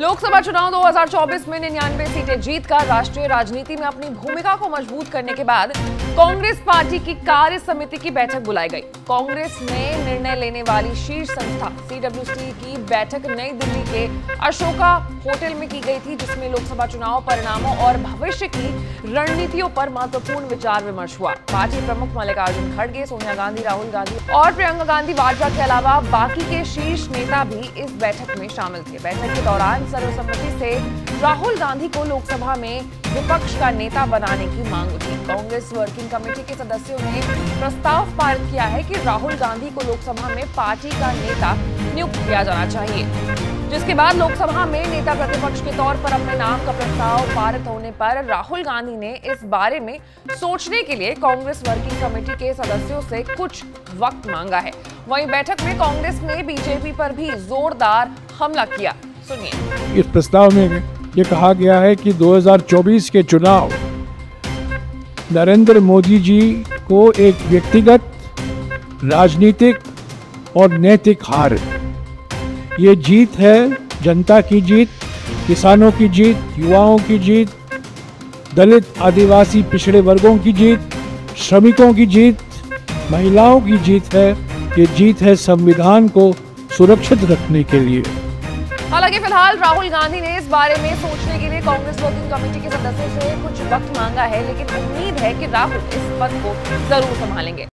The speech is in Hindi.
लोकसभा चुनाव 2024 में निन्यानवे सीटें जीतकर राष्ट्रीय राजनीति में अपनी भूमिका को मज़बूत करने के बाद कांग्रेस पार्टी की कार्य समिति की बैठक बुलाई गई। कांग्रेस में निर्णय लेने वाली शीर्ष संस्था सीडब्ल्यूसी की बैठक नई दिल्ली के अशोका होटल में की गई थी, जिसमें लोकसभा चुनाव परिणामों और भविष्य की रणनीतियों पर महत्वपूर्ण विचार विमर्श हुआ। पार्टी प्रमुख मल्लिकार्जुन खड़गे, सोनिया गांधी, राहुल गांधी और प्रियंका गांधी वाड्रा के अलावा बाकी के शीर्ष नेता भी इस बैठक में शामिल थे। बैठक के दौरान सर्वसम्मति से राहुल गांधी को लोकसभा में विपक्ष का नेता बनाने की मांग उठी। कांग्रेस वर्किंग कमेटी के सदस्यों ने प्रस्ताव पारित किया है कि राहुल गांधी को लोकसभा में पार्टी का नेता नियुक्त किया जाना चाहिए। जिसके बाद लोकसभा में नेता प्रतिपक्ष के तौर पर अपने नाम का प्रस्ताव पारित होने पर राहुल गांधी ने इस बारे में सोचने के लिए कांग्रेस वर्किंग कमेटी के सदस्यों से कुछ वक्त मांगा है। वहीं बैठक में कांग्रेस ने बीजेपी पर भी जोरदार हमला किया। सुनिए। इस प्रस्ताव में ये कहा गया है कि 2024 के चुनाव नरेंद्र मोदी जी को एक व्यक्तिगत, राजनीतिक और नैतिक हार। ये जीत है जनता की जीत, किसानों की जीत, युवाओं की जीत, दलित, आदिवासी, पिछड़े वर्गों की जीत, श्रमिकों की जीत, महिलाओं की जीत है। ये जीत है संविधान को सुरक्षित रखने के लिए। हालाँकि फ़िलहाल राहुल गांधी ने इस बारे में सोचने के लिए कांग्रेस वर्किंग कमेटी के सदस्यों से कुछ वक्त मांगा है, लेकिन उम्मीद है कि राहुल इस पद को ज़रूर संभालेंगे।